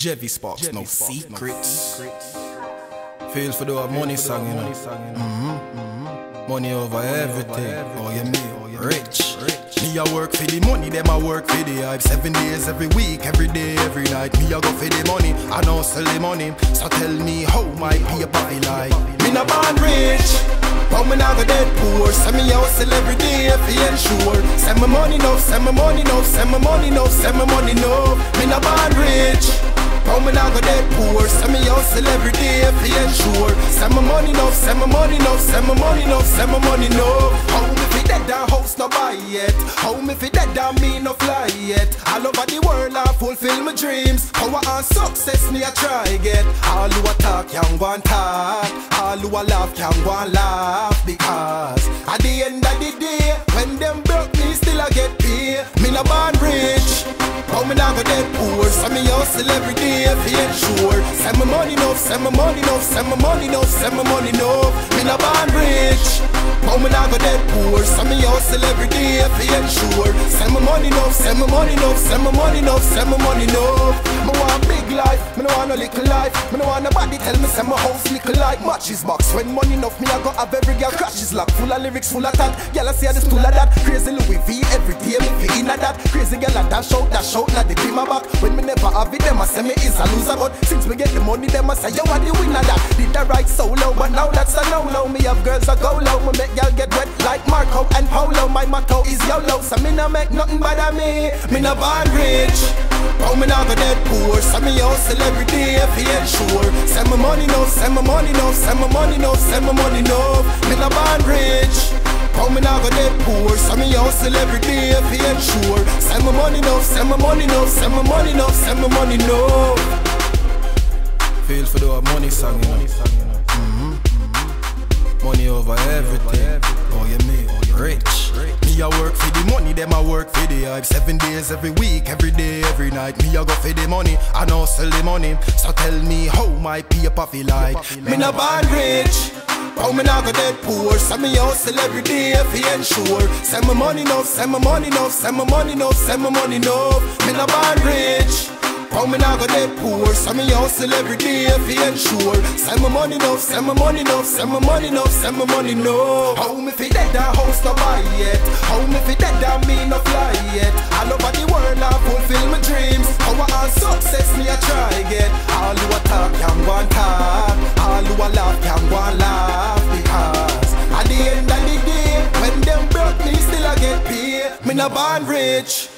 Jevy Sparkz, no secrets. secrets. Feel for the money song, you know. Mm-hmm. Money over everything. Oh, you me, rich. Me I work for the money, them I work for the hype. Seven days every week, every day, every night. Me I go for the money, I know sell the money. So tell me how my paper be like. Me not born rich. But me not go dead poor Send me hustle every day if you ensure Send my money no, send my money no, send my money no, send my money no Me not born rich how me not go dead poor? Send me hustle every day if you ensure Send my money no, send my money no, send my money no, send my money no How me fi dead and house no buy yet? How me fi dead and me no fly yet? All over the world I fulfill my dreams. Power and success me I try get. All who talk can go and talk. All who laugh can go and laugh. Because me not go dead poor. So me hustle every day if you ensure Send my money no, send my money no, send my money no, send my money no Me not born rich How me not go dead poor. So me hustle every day if you ensure Send my money no, send my money no, send my money no, send my money no Me want no little life. Me no want nobody tell me send my house little like Matches box, when money enough me I go have every girl crashes lock. Full of lyrics, full of that. Girl I say this full of that. Crazy Louis V every day me fi inna that. Crazy girl I dash out, dash out like the be my back. When me never have it, them I say me is a loser. But since me get the money, them I say you are the winner that? Did the right solo, but now that's a no-no. Me have girls that go low, me make y'all get wet Like Marco me, no born rich. Oh, me not go dead poor? So me hustle every day if you ensure Send my money no, send my money no, send my money no, send my money no Me no born rich. How me not go dead poor? So me hustle every day if you ensure Send my money no, send my money no, send my money no, send my money no Feel for the money song, you know. Mm-hmm. Money over everything. Oh, you me rich. Me I work for the money, them I work for the hype. Seven days every week, every day, every night. Me I go for the money, I know sell the money. So tell me how my paper feel like. Me no born rich. How me not go dead poor So me hustle every day if you ensure Send my money no, send my money no, send my money no, send my money no Me no born rich how me not go dead poor? So me hustle every day if you ensure Send my money no, send my money no, send my money no, send my money no How me fi dead that house no buy yet How me fi dead that me no fly yet All over the world I fulfill my dreams. Power and success me I try get All who a talk can go and talk. All who a laugh can go and laugh. Because at the end of the day When them broke me still I get paid. Me no born rich